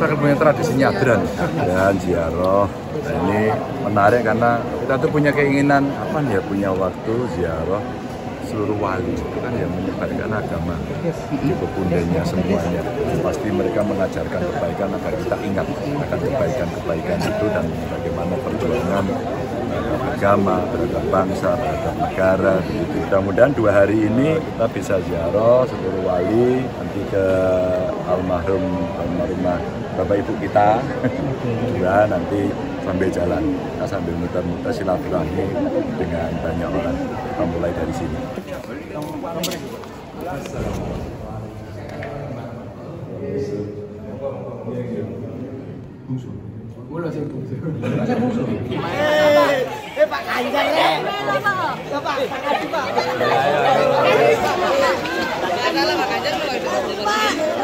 kita kan punya tradisi nyadran. Dan ziarah. Nah, ini menarik karena kita tuh punya keinginan apa nih ya punya waktu ziarah seluruh wali. Itu kan yang menyebarkan agama. Di pepundenya semuanya. Pasti mereka mengajarkan kebaikan agar kita ingat akan kebaikan-kebaikan itu dan bagaimana perjuangan agama, terhadap bangsa, terhadap negara begitu. Mudah-mudahan dua hari ini kita bisa ziarah seluruh wali nanti ke almarhum almarhumah bapak ibu kita. Juga nanti sambil jalan kita sambil muter-muter silaturahmi dengan banyak orang kita mulai dari sini. Ya. Bapak, Pak Ganjar, Pak. Adalah Pak Ganjar Pak. Amit,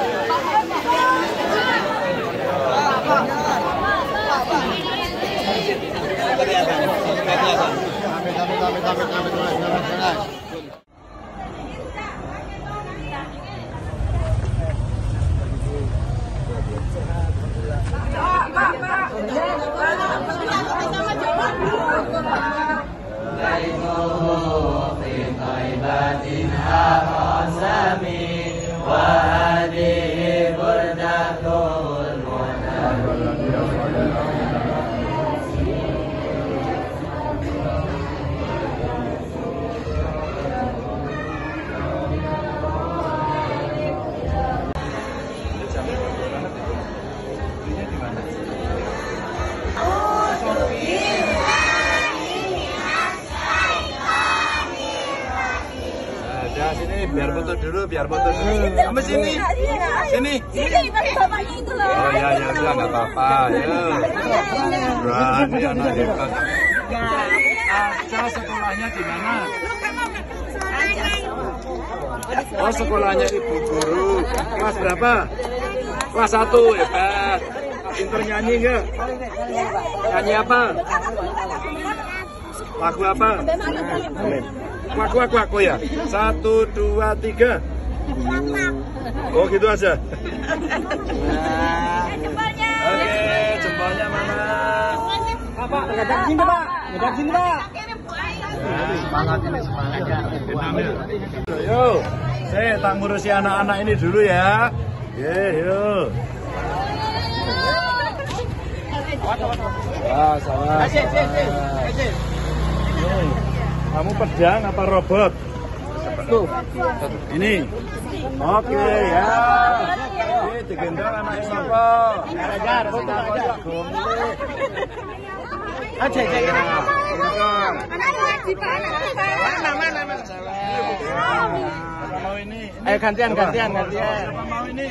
sini. Sini, pakai bapaknya itu loh. oh ya ya udah nggak apa-apa ya. Berani anak hebat Aca sekolahnya di mana? Oh sekolahnya ibu guru kelas berapa? Kelas satu hebat pinter nyanyi enggak nyanyi apa? Lagu apa? Waku, waku, waku ya. Satu, dua, tiga. Oh gitu aja. Oke, jempolnya mana? Pak, ngedak sini, Pak. Ngedak sini, Pak. Semangat ini semangat. Yo, saya tak ngurusi anak-anak ini dulu ya. Ye, yo. Wah. Nih, Kamu pedang apa robot? Tuh. Ini. Oke ya. Ini digendong anak siapa? Ajar, foto ajar. Aja, aja, aja. Mana, mana, mana. Siapa mau ini? Ayo gantian, gantian, gantian. Mau ini?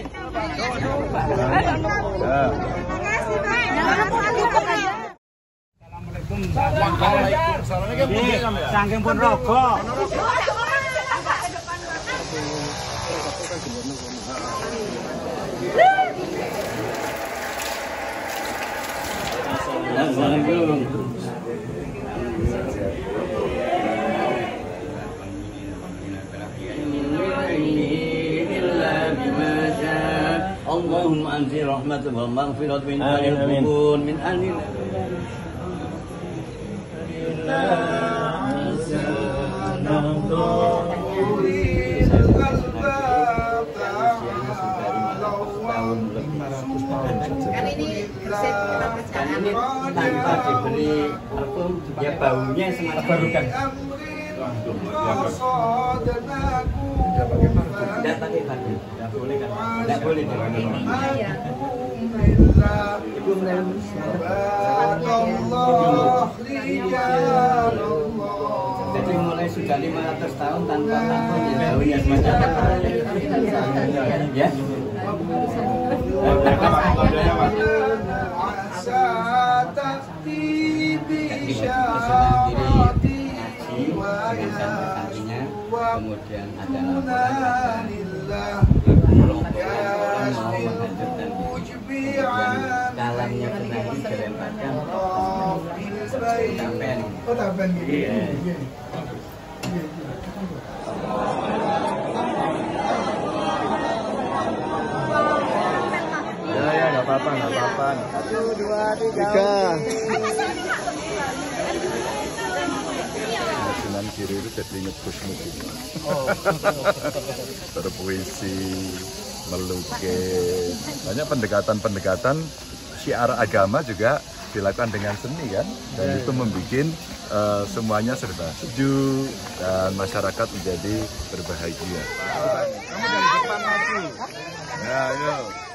Ya. Sangking pun rogo. اللهم انزل رحمة والمغفرة من أهل آمين، آمين. القبور من أهل tanpa diberi parfum ya baunya semakin baru kan Tidak pakai. Tidak boleh kan? Tidak boleh. Jadi mulai sudah 500 tahun tanpa tanpa ya semacam ya. Kemudian ada laporan kelompok mau menghancurkan dalamnya penagi dilemparkan sampai Ya ya nggak apa-apa nggak apa-apa. Satu, dua, tiga. Sunan Giri itu jadi ngebus musik. Berpuisi, melukis, banyak pendekatan-pendekatan syiar agama juga dilakukan dengan seni kan, dan itu membuat eh, semuanya serba sejuk dan masyarakat menjadi berbahagia. Ya, yuk.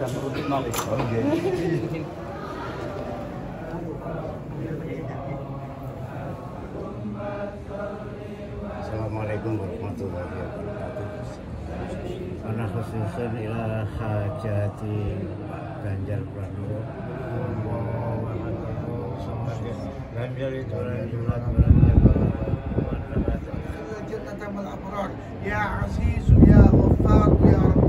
dan merujuk nolih. Okay. Assalamualaikum warahmatullahi wabarakatuh. Anak khususun ila hajati Pak Ganjar Pranowo. Ganjar itu rajulat Ya Azizu, Ya Ghaffar, Ya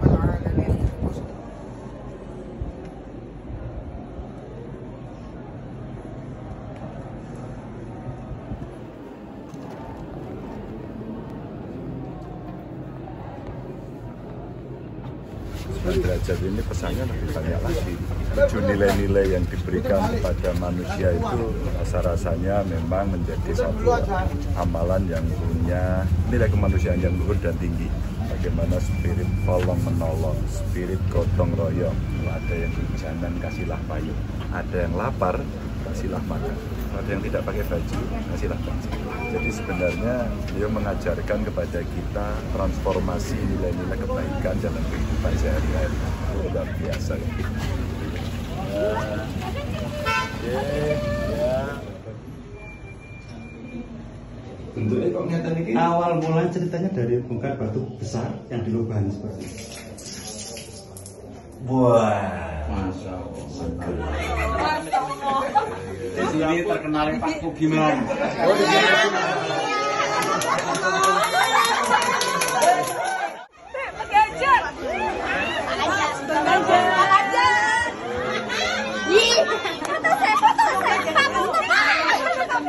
Tujuh nilai-nilai yang diberikan kepada manusia itu rasa-rasanya memang menjadi satu amalan yang punya nilai kemanusiaan yang luhur dan tinggi. Bagaimana spirit tolong menolong, spirit gotong royong. Ada yang hujanan kasihlah payung, ada yang lapar kasihlah makan, ada yang tidak pakai baju kasihlah baju. Jadi sebenarnya beliau mengajarkan kepada kita transformasi nilai-nilai kebaikan dalam kehidupan sehari-hari. Luar biasa. Bentuknya kok kelihatan ini? Awal mulai ceritanya dari bongkar batu besar yang dilubangi seperti ini. Wah, masya Allah. Di sini terkenal Pak Kugiman.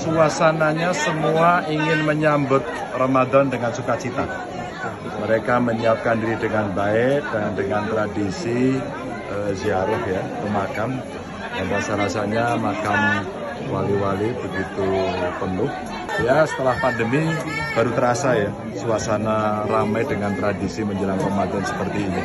Suasananya semua ingin menyambut Ramadan dengan sukacita. Mereka menyiapkan diri dengan baik dan dengan tradisi eh, ziarah ya ke makam. Dan rasa-rasanya makam wali-wali begitu penuh. Ya setelah pandemi baru terasa ya suasana ramai dengan tradisi menjelang Ramadan seperti ini.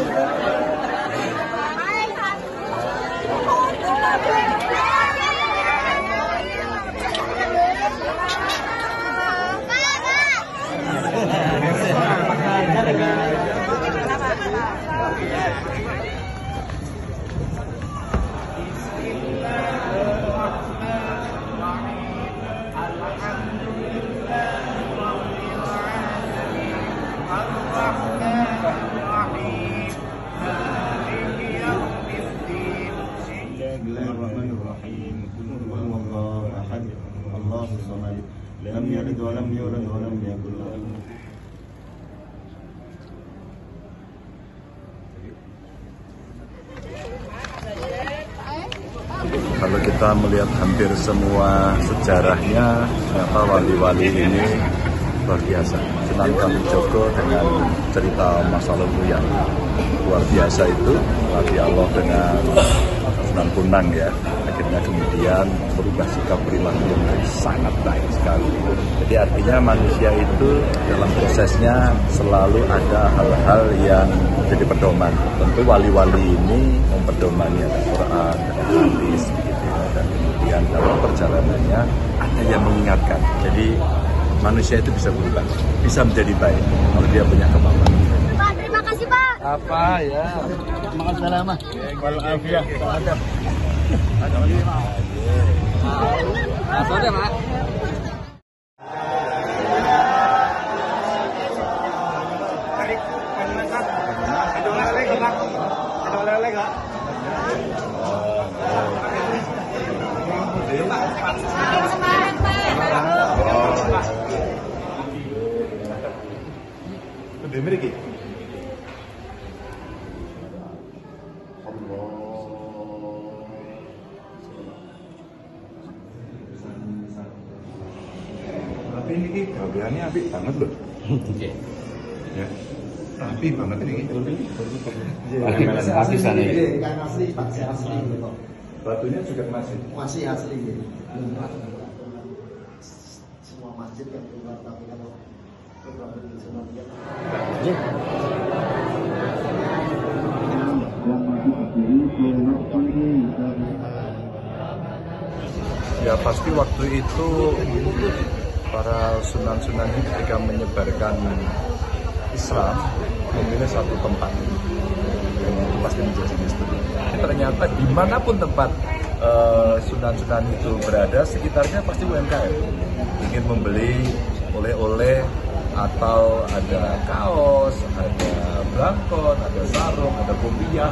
kita melihat hampir semua sejarahnya, ternyata wali-wali ini luar biasa. Sunan Kalijogo dengan cerita masa lalu yang luar biasa itu, Wali Allah dengan Sunan Kunang ya, akhirnya kemudian berubah sikap perilaku yang sangat baik sekali. Jadi artinya manusia itu dalam prosesnya selalu ada hal-hal yang jadi pedoman. Tentu wali-wali ini memperdomani ada Quran, ada hadis, kemudian dalam perjalanannya ada yang mengingatkan. Jadi manusia itu bisa berubah, bisa menjadi baik kalau dia punya kemampuan. Pak, terima kasih Pak. Apa ya? Makan salamah. Walafiah. Ada. Apa deh, Pak? Tapi ini gaweannya apik banget loh. Ya. Rapi banget ini. Batunya juga masih. Masih asli gitu. Semua masjid yang keluar tapi kalau beberapa di sana dia Ya pasti waktu itu para sunan-sunan ini ketika menyebarkan Islam memilih satu tempat itu pasti menjadi misteri. Ternyata di mana pun tempat eh, sunan-sunan itu berada, sekitarnya pasti UMKM ingin membeli oleh-oleh atau ada kaos, ada belangkon, ada sarung, ada kopiah.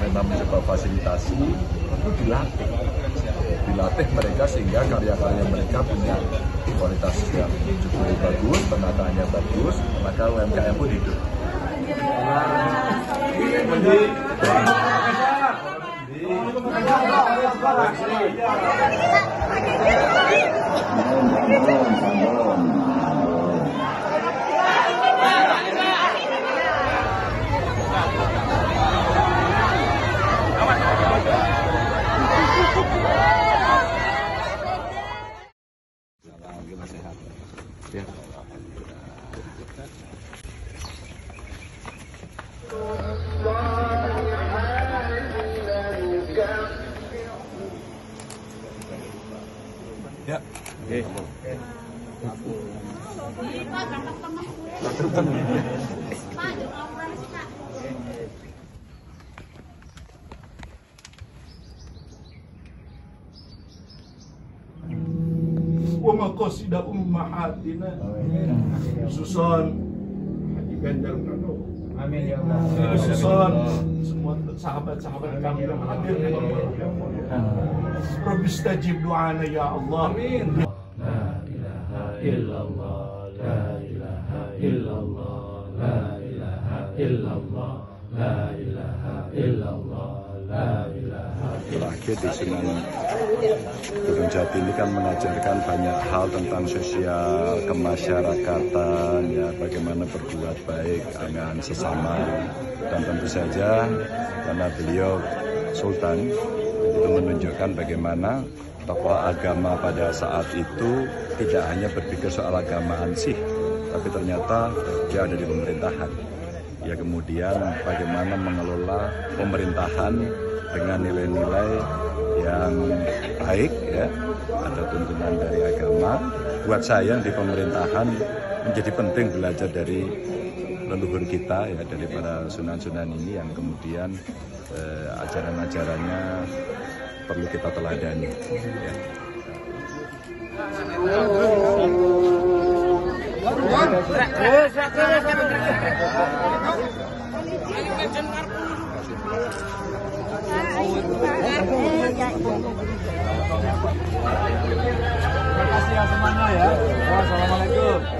Mereka mencoba fasilitasi untuk dilatih dilatih mereka sehingga karya-karya mereka punya kualitas yang cukup bagus, penataannya bagus, maka UMKM pun hidup. Ya. wa maqasida ummahatina. Susun. Haji Ganjar Pranowo. Amin ya Allah. Susun. Semua sahabat-sahabat kami yang hadir. Di sini. Rabbi stajib doana ya Allah. Amin. La ilaha illallah la ilaha illallah la ilaha illallah la ilaha di Sunan Gunung Jati ini kan mengajarkan banyak hal tentang sosial kemasyarakatan ya bagaimana berbuat baik dengan sesama. Dan tentu saja karena beliau Sultan itu menunjukkan bagaimana tokoh agama pada saat itu tidak hanya berpikir soal agama ansih tapi ternyata dia ada di pemerintahan. Ya kemudian bagaimana mengelola pemerintahan dengan nilai-nilai yang baik ya ada tuntunan dari agama buat saya di pemerintahan menjadi penting belajar dari leluhur kita ya dari para sunan-sunan ini yang kemudian eh, ajaran-ajarannya perlu kita teladani ya. Terima kasih ya semuanya ya. Wassalamualaikum.